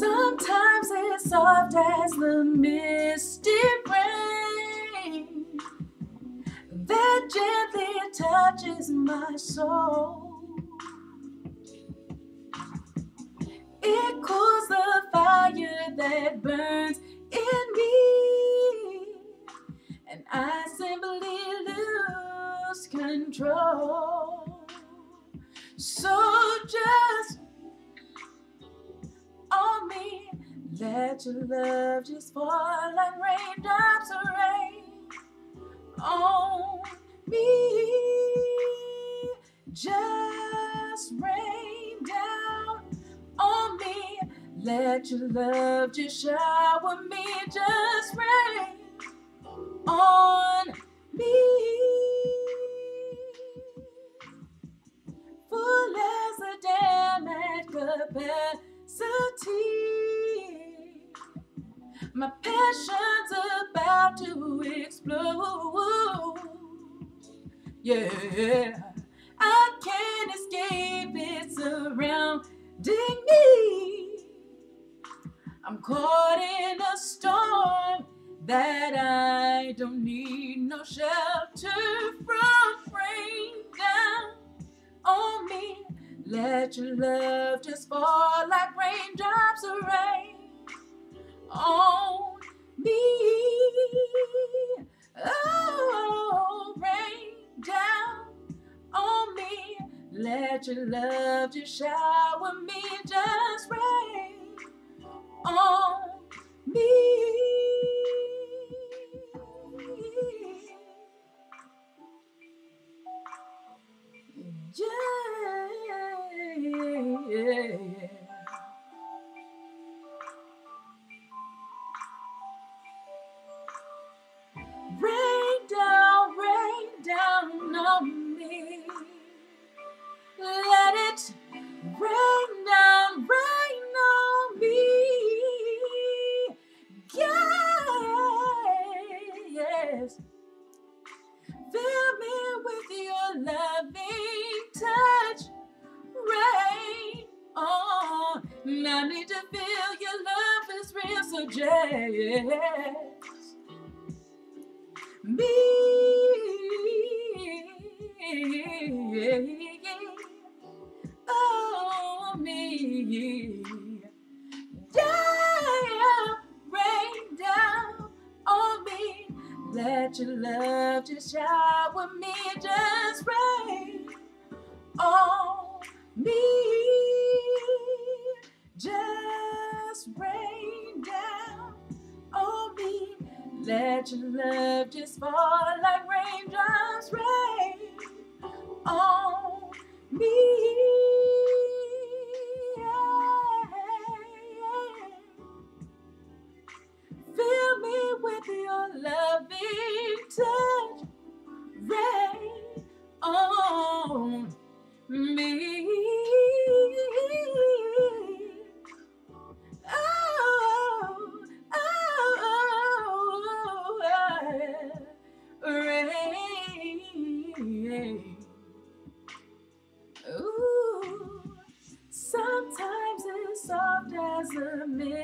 Sometimes it's soft as the misty rain that gently touches my soul. It cools the fire that burns in me, and I simply lose control. So Let your love just fall like raindrops of rain on me. Just rain down on me. Let your love just shower me. Just rain on me. Full as a dam at capacity. My passion's about to explode. Yeah, I can't escape it surrounding me. I'm caught in a storm that I don't need no shelter from. Rain down on me. Let your love just fall like raindrops of rain on me. Oh, rain down on me. Let your love just shower me. Just rain on me. I need to feel your love is real, so just me. Oh, me. Down, rain down on me. Let your love just shower me. Just rain on me. Let your love just fall like raindrops rain on me. Fill me with your loving touch. Ooh,